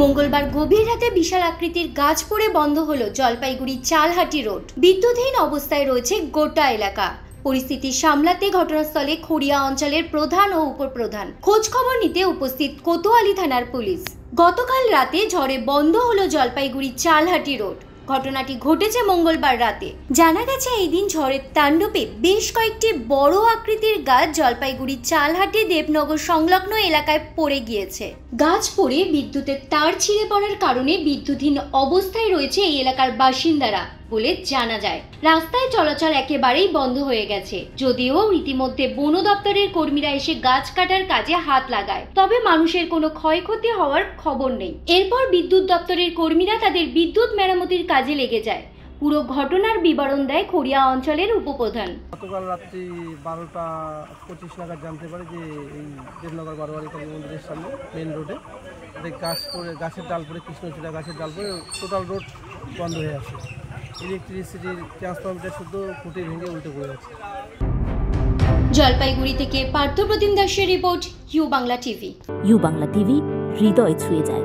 মঙ্গলবার গভীর রাতে বিশাল আকৃতির গাছ পড়ে বন্ধ হল জলপাইগুড়ি চালহাটি রোড। বিদ্যুৎহীন অবস্থায় রয়েছে গোটা এলাকা। পরিস্থিতি সামলাতে ঘটনাস্থলে খড়িয়া অঞ্চলের প্রধান ও উপপ্রধান। খোঁজ খবর নিতে উপস্থিত কোতোয়ালি থানার পুলিশ। গতকাল রাতে ঝড়ে বন্ধ হলো জলপাইগুড়ি চালহাটি রোড। ঘটনাটি ঘটেছে মঙ্গলবার রাতে। জানা গেছে, এই দিন ঝড়ের তাণ্ডবে বেশ কয়েকটি বড় আকৃতির গাছ জলপাইগুড়ি চালহাটি দেবনগর সংলগ্ন এলাকায় পড়ে গিয়েছে। গাছ পড়ে বিদ্যুতের তার ছিঁড়ে পড়ার কারণে বিদ্যুৎহীন অবস্থায় রয়েছে এই এলাকার বাসিন্দারা। বলে জানা যায়। রাস্তায় চলাচল একেবারেই বন্ধ হয়ে গেছে। যদিও ইতিমধ্যে বন দপ্তরের কর্মীরা এসে গাছ কাটার কাজে হাত লাগায়, তবে মানুষের কোনো ক্ষয়ক্ষতি হওয়ার খবর নেই। এরপর বিদ্যুৎ দপ্তরের কর্মীরা তাদের বিদ্যুৎ মেরামতির কাজে লেগে যায়। পুরো ঘটনার বিবরণ দেয় খড়িয়া অঞ্চলের উপপ্রধান। গতকাল রাত্রি বারোটা পঁচিশ নাগাদ জানতে পারি যে এই দেবনগর বারোয়ারি কালী মন্দিরের সামনে মেন রোডে গাছ পড়ে, গাছের ডাল পড়ে, কৃষ্ণচূড়া গাছের ডাল পড়ে টোটাল রোড বন্ধ হয়ে আছে। ইলেকট্রিসিটির ট্রান্সফরমারটা শুধু ফুটে ভেঙে উল্টে পড়ে যাচ্ছে। জলপাইগুড়ি থেকে পার্থপ্রতিম দাসের report U Bangla TV. U Bangla TV হৃদয় ছুঁয়ে যায়।